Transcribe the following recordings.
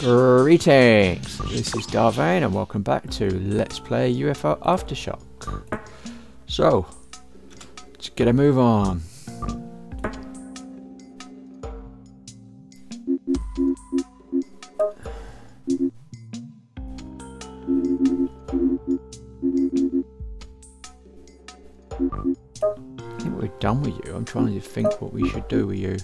Greetings! This is Da' Vane and welcome back to Let's Play UFO Aftershock. So, let's get a move on. I think we're done with you. I'm trying to think what we should do with you.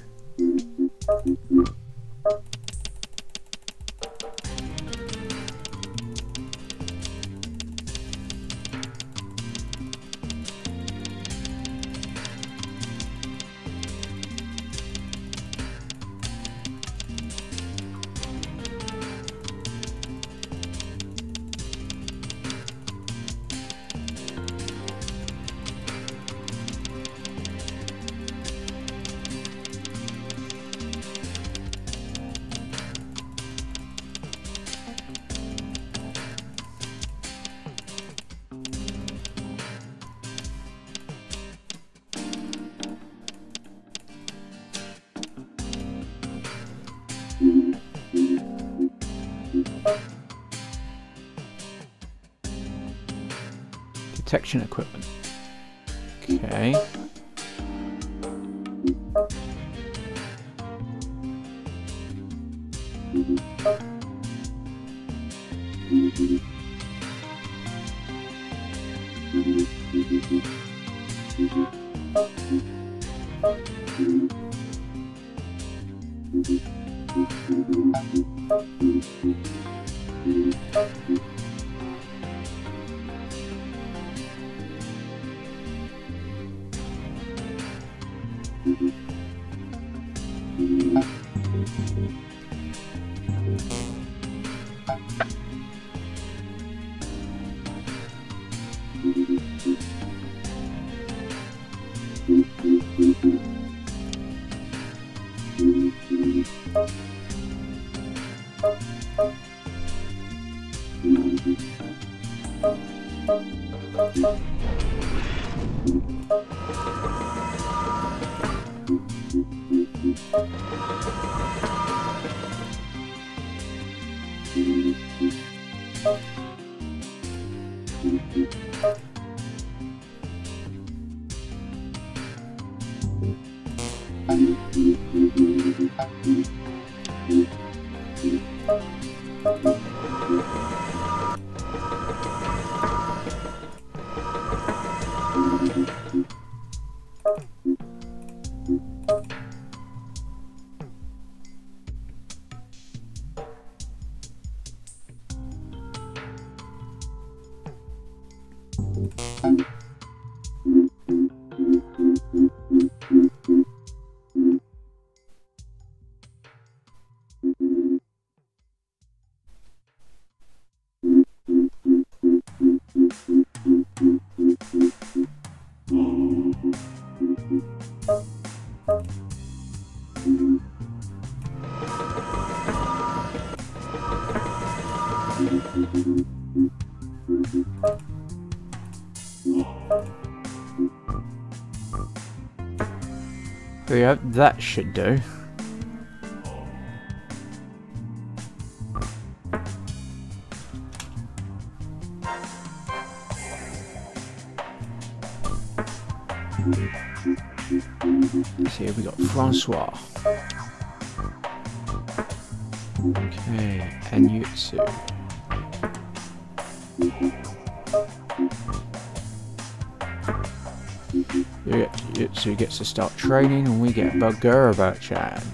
Detection equipment. Okay. There you go, that should do. So here we got Francois. Okay, and Yutsu. Yutsu gets to start training and we get bugger about.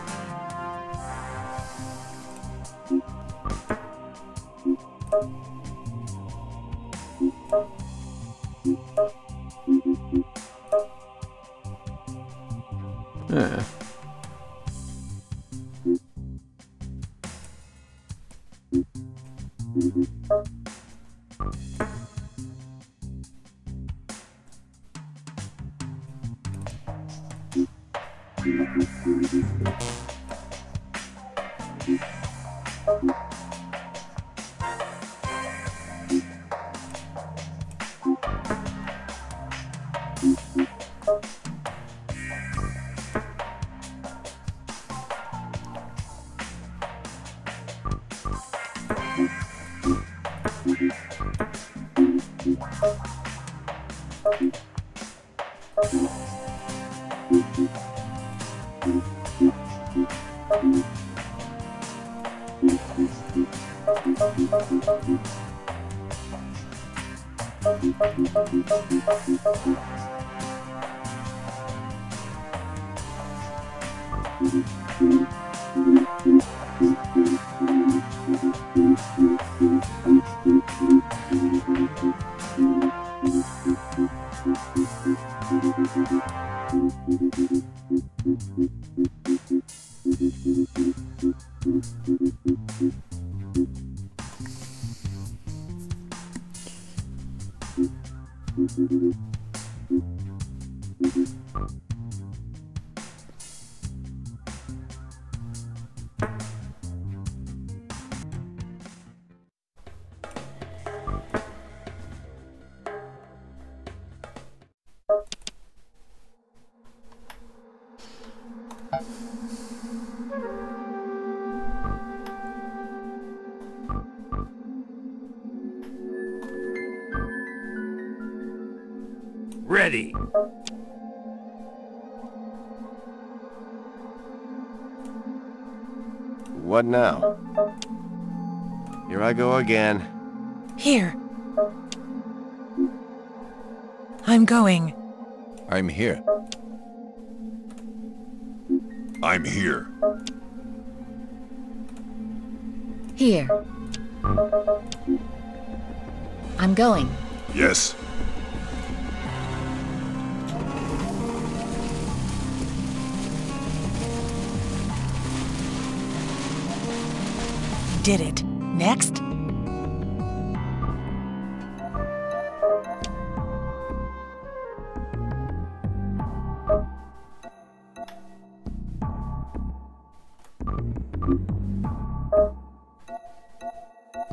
Ready. What now? Here I go again. Here. I'm going. I'm here. I'm here. Here. I'm going. Yes. Did it. Next?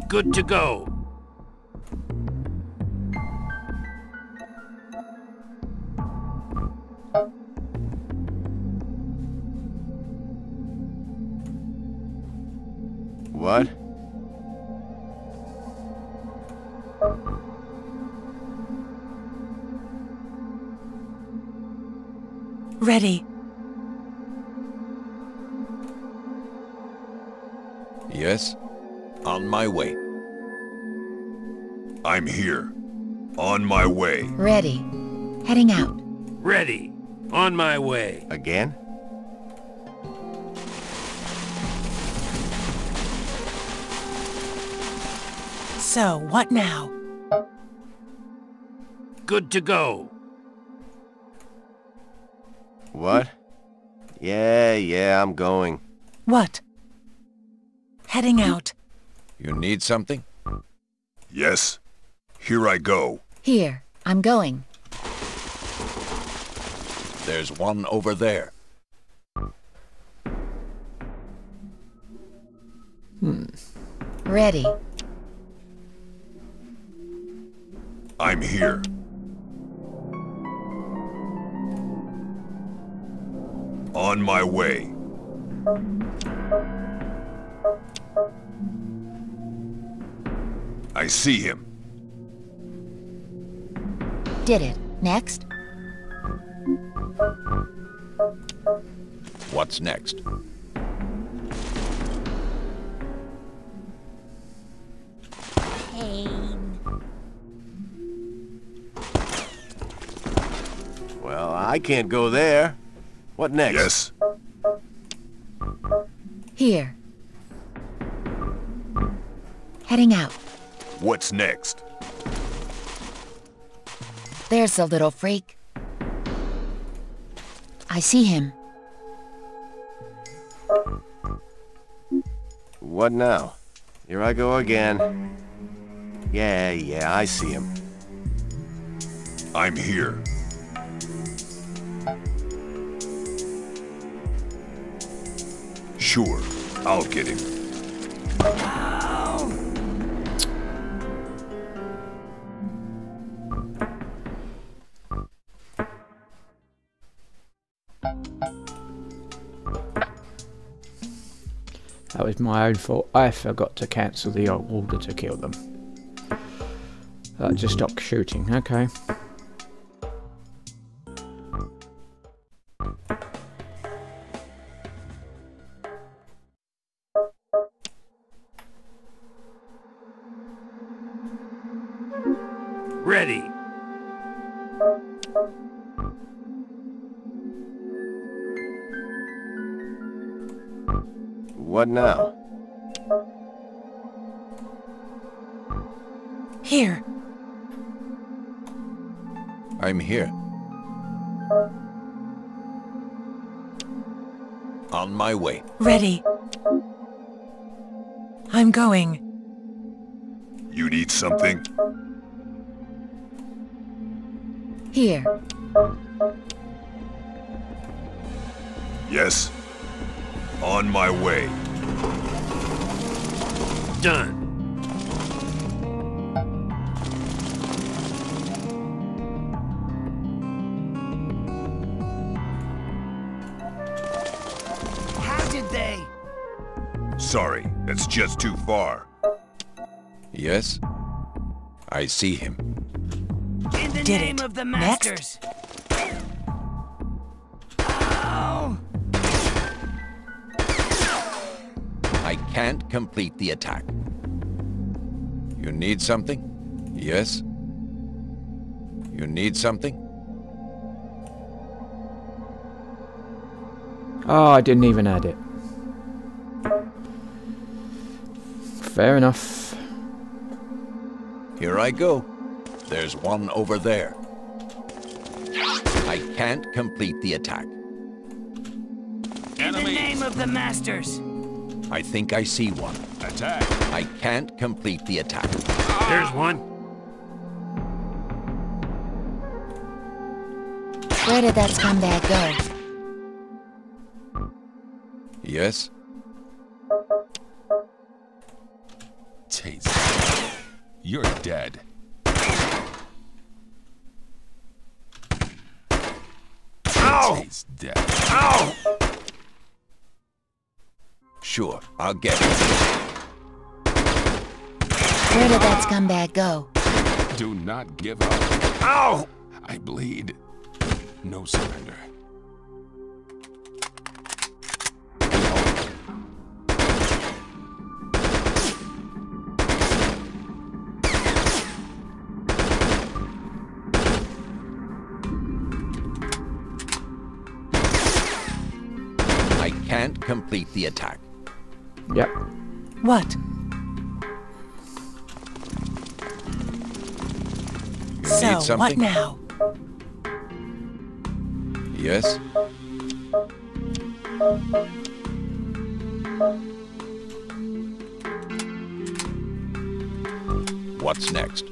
Good to go. Yes? On my way. I'm here. On my way. Ready. Heading out. Ready. On my way. Again? So, what now? Good to go. What? Yeah, yeah, I'm going. What? Heading out. You need something? Yes. Here I go. Here. I'm going. There's one over there. Hmm. Ready. I'm here. On my way. I see him. Did it. Next. What's next? Pain. Well, I can't go there. What next? Yes. Here. Heading out. What's next? There's the little freak. I see him. What now? Here I go again. Yeah, yeah, I see him. I'm here. Sure, I'll get him. That was my own fault. I forgot to cancel the order to kill them. Uh, just stop shooting. Okay. Something? Here. Yes? On my way. Done. How did they? Sorry, that's just too far. Yes? I see him. In the Did name it. of the Next. masters. Oh, I can't complete the attack. You need something? Yes? You need something? Oh, I didn't even add it. Fair enough. Here I go. There's one over there. I can't complete the attack. in the name of the masters. I think I see one. Attack! I can't complete the attack. There's ah. one. Where did that scumbag go? Yes? You're dead. Ow! He's dead. Ow! Sure, I'll get it. Where did that scumbag go? Do not give up. Ow! I bleed. No surrender. Can't complete the attack. Yep. What? You So, need what now? Yes? What's next?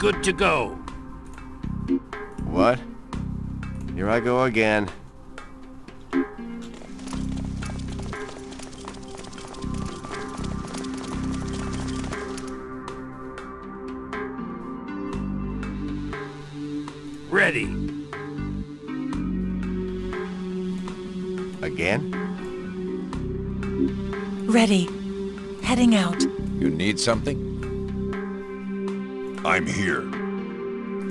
Good to go. What? Here I go again. Ready. Again? Ready. Heading out. You need something? I'm here.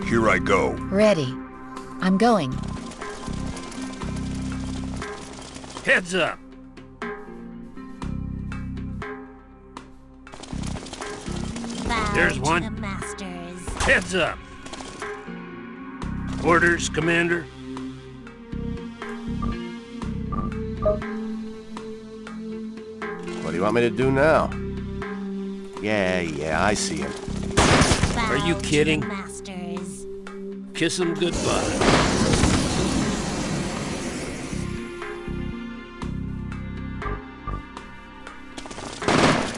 Here I go. Ready. I'm going. Heads up. There's one. The masters. Heads up. Orders, Commander. What do you want me to do now? Yeah, yeah, I see him. Are you Bow to kidding? kiss him goodbye.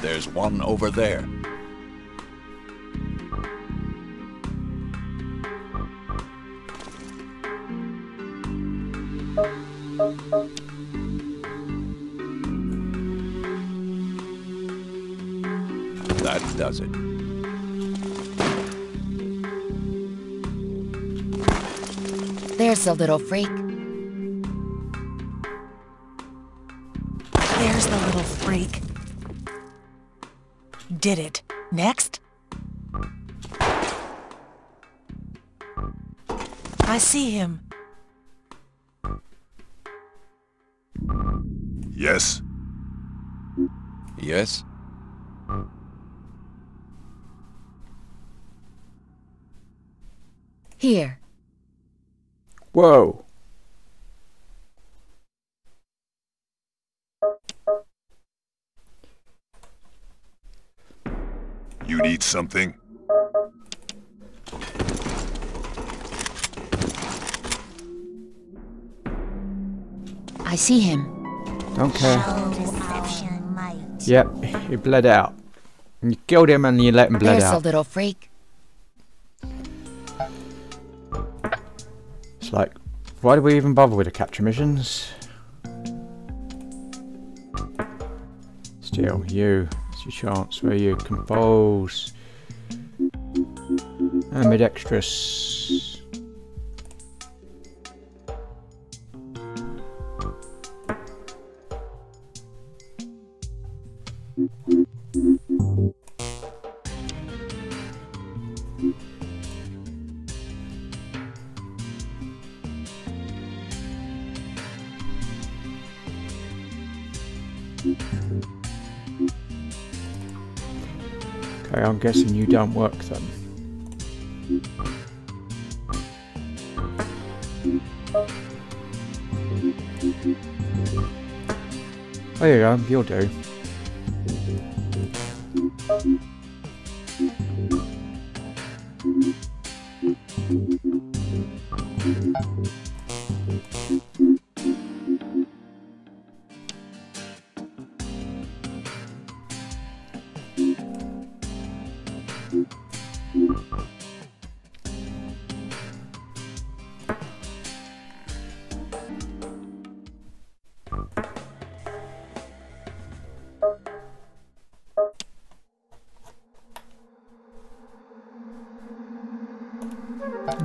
There's one over there. That does it. There's the little freak. There's the little freak. Did it. Next. I see him. Yes? Yes? Here. Whoa. You need something? I see him. Don't care. Yep, he bled out. And you killed him and you let him bled There's the out. little freak. It's like, why do we even bother with the capture missions? Still, you. It's your chance where you compose. Ambidextrous. I'm guessing you don't work then. There you go, you'll do.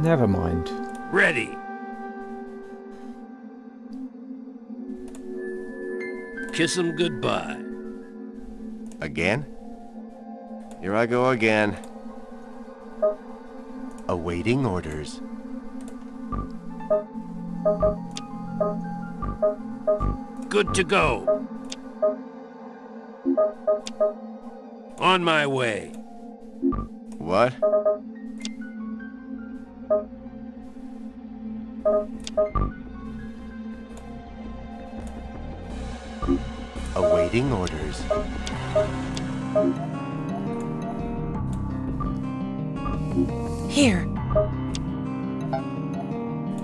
Never mind. Ready. Kiss him goodbye. Again? Here I go again. Awaiting orders. Good to go. On my way. What? Awaiting orders. Here.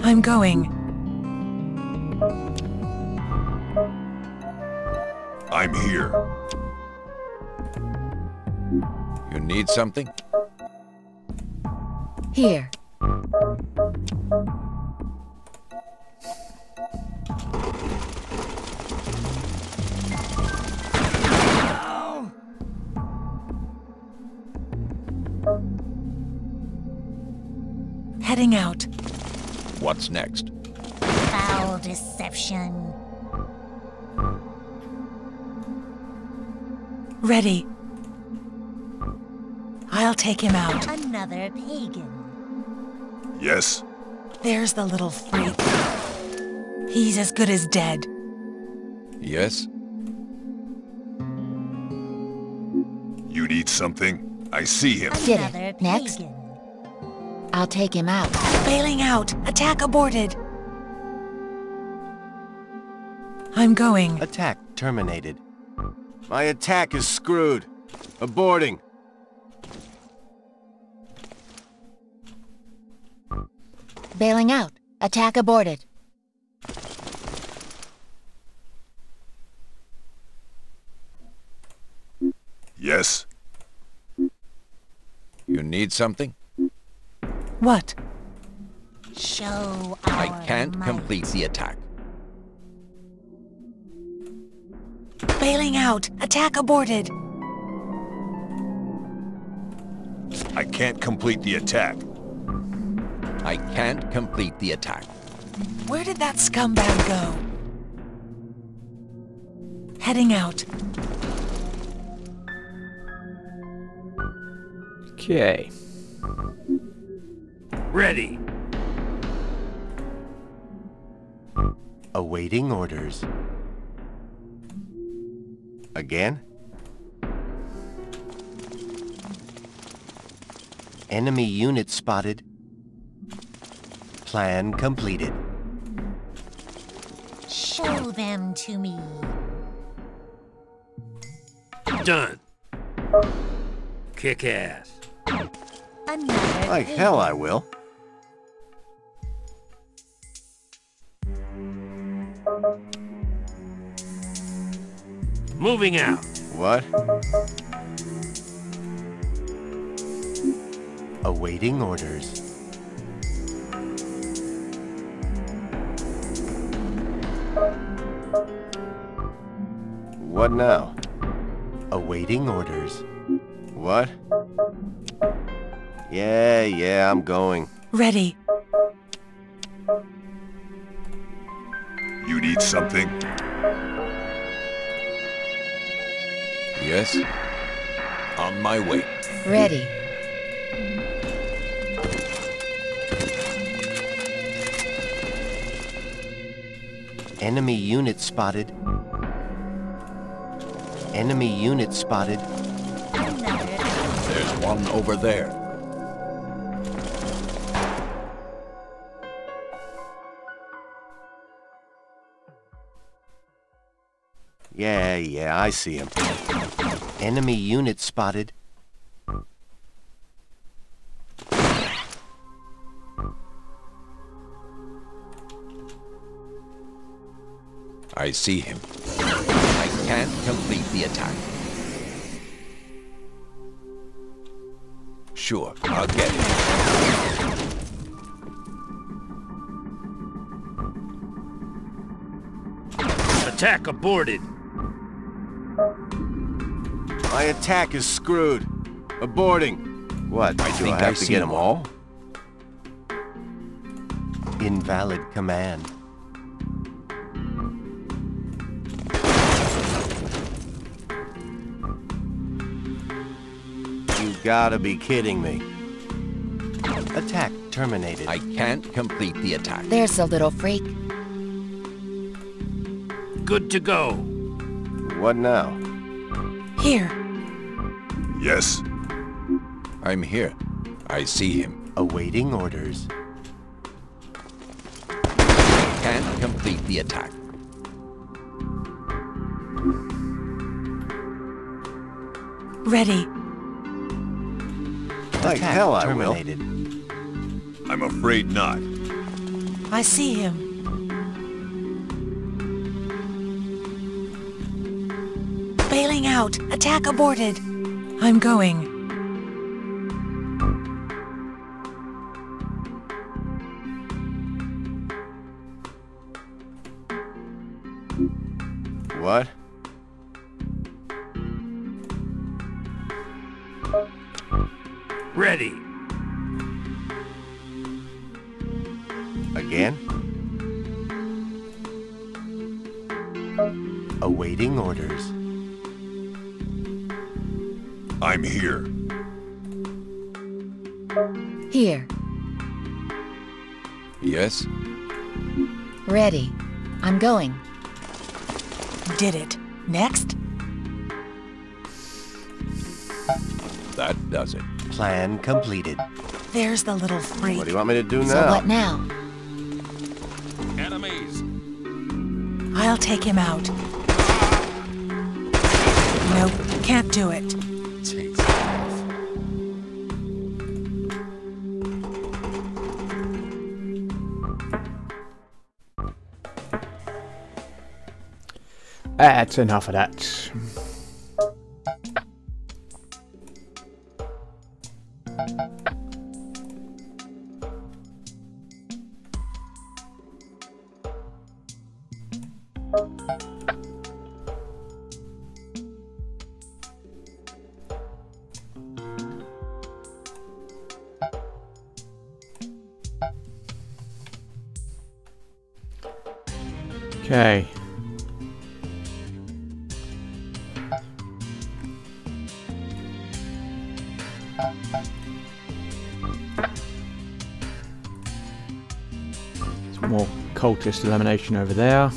I'm going. I'm here. You need something? Here. Heading out. What's next? Foul deception. Ready. I'll take him out. Another pagan. Yes? There's the little freak. He's as good as dead. Yes? You need something? I see him. Did Another it. Next. pagan. I'll take him out. Bailing out. Attack aborted. I'm going. Attack terminated. My attack is screwed. Aborting. Bailing out. Attack aborted. Yes? You need something? What? Show our I can't might. complete the attack. Bailing out. Attack aborted. I can't complete the attack. I can't complete the attack. Where did that scumbag go? Heading out. Okay. Ready. Awaiting orders. Again? Enemy unit spotted. Plan completed. Show them to me. Done. Kick ass. Another Like hell I will. Moving out. What? Awaiting orders. What now? Awaiting orders. What? Yeah, yeah, I'm going. Ready. Something? Yes? On my way. Ready. Enemy unit spotted. Enemy unit spotted. There's one over there. Yeah, yeah, I see him. Enemy unit spotted. I see him. I can't complete the attack. Sure, I'll get it. Attack aborted. Attack is screwed. Aborting. What? I do think I have I to get them all? Invalid command. You gotta be kidding me. Attack terminated. I can't complete the attack. There's a little freak. Good to go. What now? Here. Yes. I'm here. I see him. Awaiting orders. Can't complete the attack. Ready. Like Attack hell I terminated. I'm afraid not. I see him. Bailing out. Attack aborted. I'm going. What? I'm here. Here. Yes? Ready. I'm going. Did it. Next. That does it. Plan completed. There's the little freak. What do you want me to do So now? what now? Enemies! I'll take him out. Nope, can't do it. That's enough of that. Cultist elimination over there.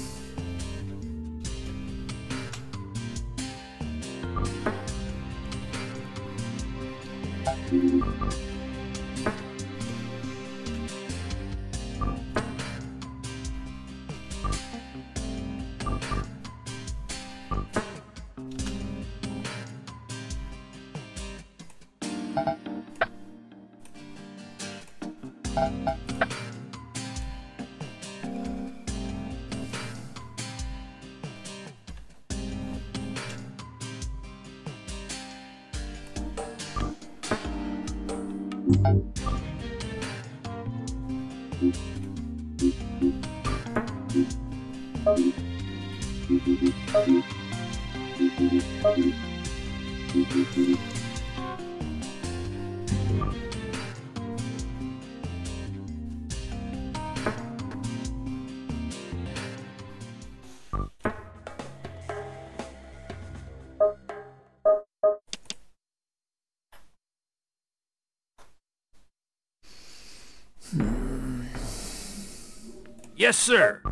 Yes, sir.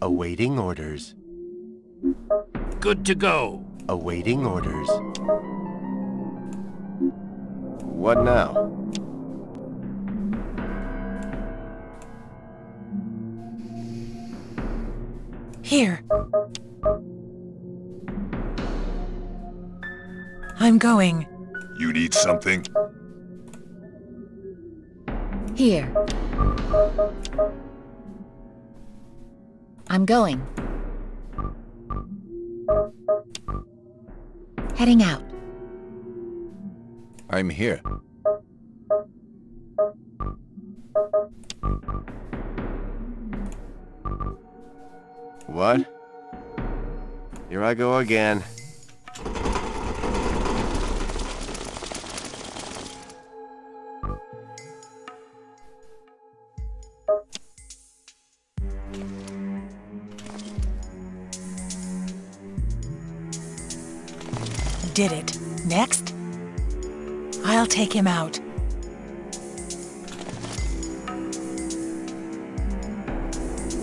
Awaiting orders. Good to go. Awaiting orders. What now? Here. I'm going. You need something? Here. I'm going. Heading out. I'm here. What? Here I go again. Take him out.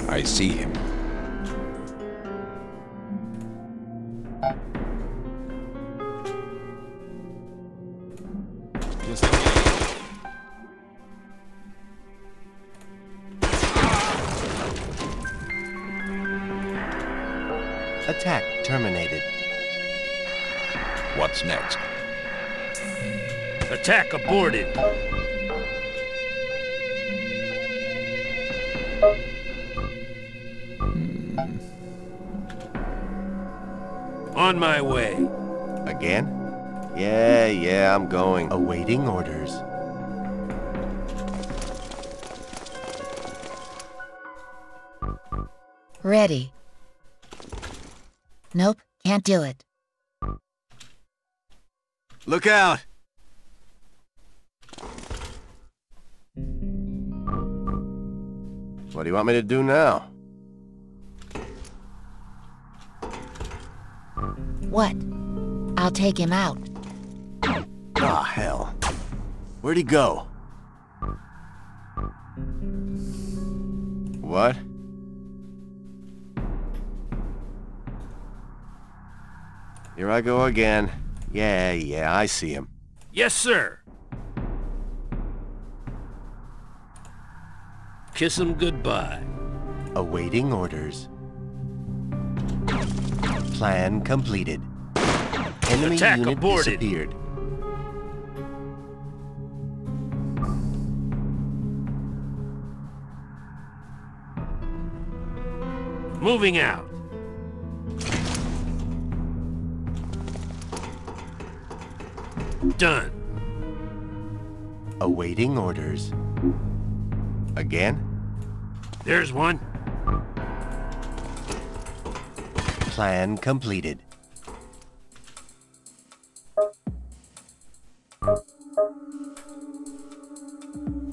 I see him. Attack terminated. What's next? Attack aborted. Hmm. On my way. Again? Yeah, yeah, I'm going. Awaiting orders. Ready. Nope, can't do it. Look out! What do you want me to do now? What? I'll take him out. Ah, hell. Where'd he go? What? Here I go again. Yeah, yeah, I see him. Yes, sir. Kiss him goodbye. Awaiting orders. Plan completed. Enemy Attack unit aborted. disappeared. Moving out. Done. Awaiting orders. Again? There's one. Plan completed.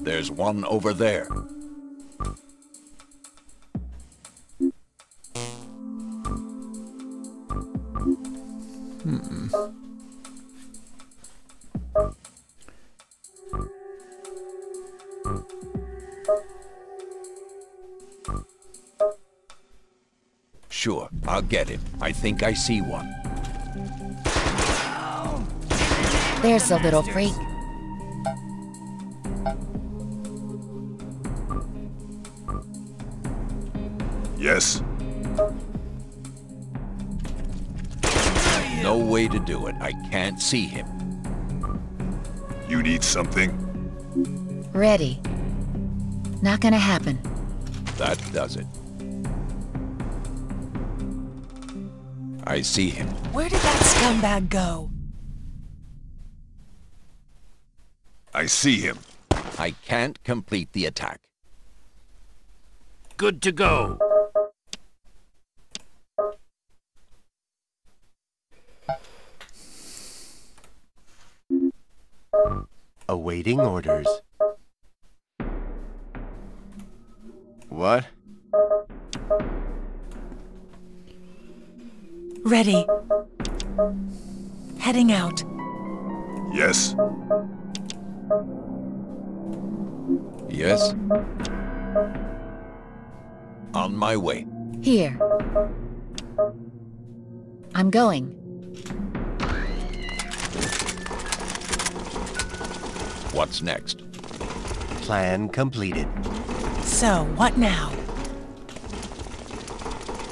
There's one over there. Sure, I'll get him. I think I see one. There's the little freak. Yes? No way to do it. I can't see him. You need something? Ready. Not gonna happen. That does it. I see him. Where did that scumbag go? I see him. I can't complete the attack. Good to go. Awaiting orders. What? Ready. Heading out. Yes? Yes? On my way. Here. I'm going. What's next? Plan completed. So, what now?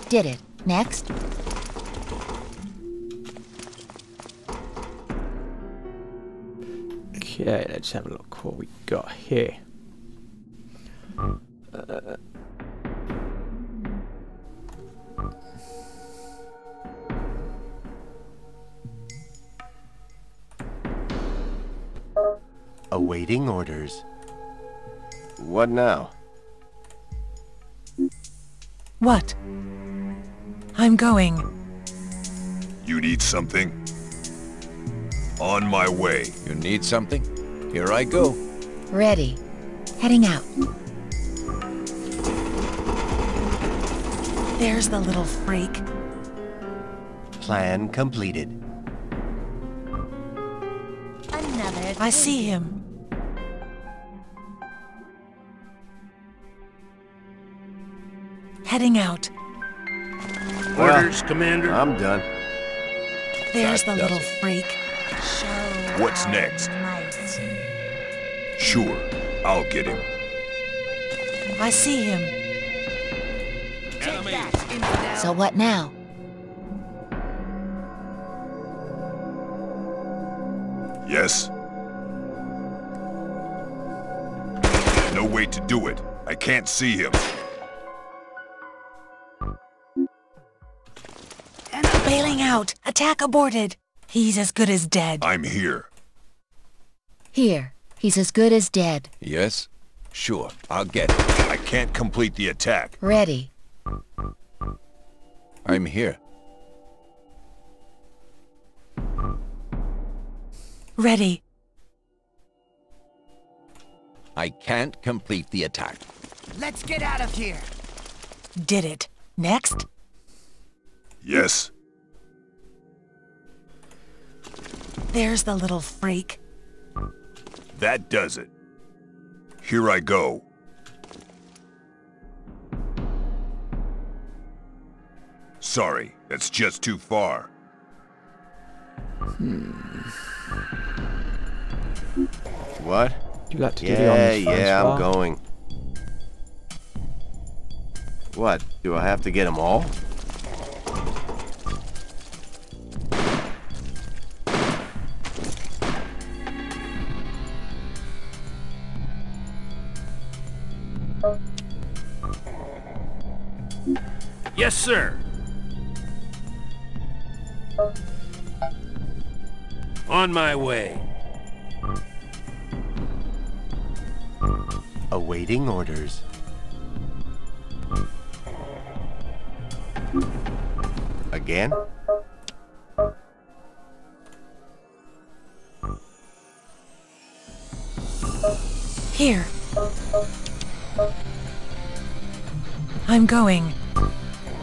Did it. Next. Okay, let's have a look what we got here. Uh, Awaiting orders. What now? What? I'm going. You need something? On my way. You need something? Here I go. Ready. Heading out. There's the little freak. Plan completed. Another. I see him. Heading out. Orders, Commander. I'm done. There's the little it. freak. Show What's next? Might. Sure. I'll get him. I see him. Take. So what now? Yes? No way to do it. I can't see him. Bailing out. Attack aborted. He's as good as dead. I'm here. Here. He's as good as dead. Yes? Sure, I'll get it. I can't complete the attack. Ready. I'm here. Ready. I can't complete the attack. Let's get out of here. Did it. Next. Yes? There's the little freak. That does it. Here I go. Sorry, that's just too far. Hmm. What? you like to do the Yeah, honors first, yeah, I'm going. What? Do I have to get them all? Sir. On my way. Awaiting orders. Again? Here. I'm going.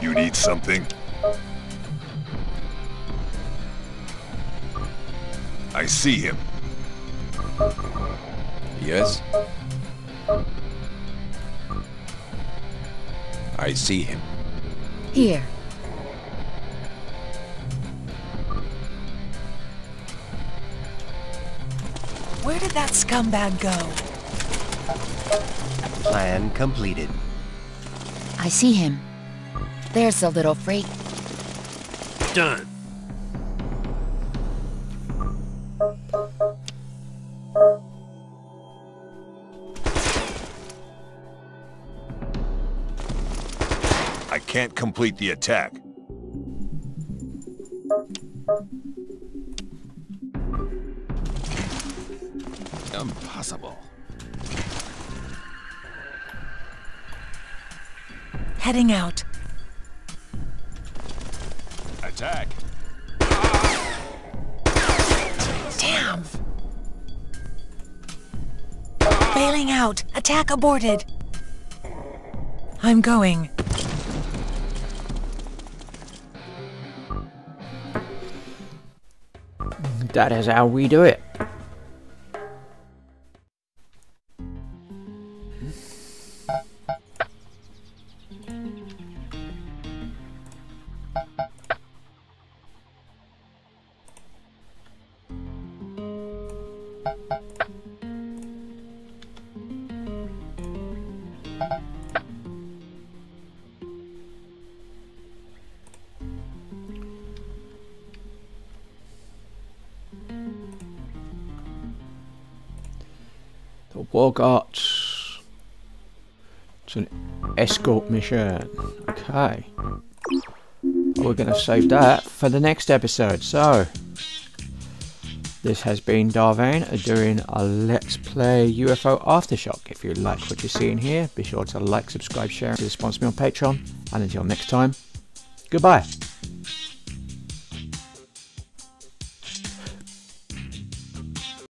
You need something? I see him. Yes? I see him. Here. Where did that scumbag go? Plan completed. I see him. There's a little freak. Done. I can't complete the attack. Impossible. Heading out. Attack. Damn! Bailing out. Attack aborted. I'm going. That is how we do it. Mission. Okay. We're going to save that for the next episode. So, this has been Da' Vane doing a Let's Play UFO Aftershock. If you like what you're seeing here, be sure to like, subscribe, share, and sponsor me on Patreon. And until next time, goodbye.